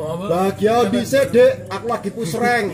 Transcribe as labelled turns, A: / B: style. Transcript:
A: Bahagia bisa dek, aku lagi pusreng.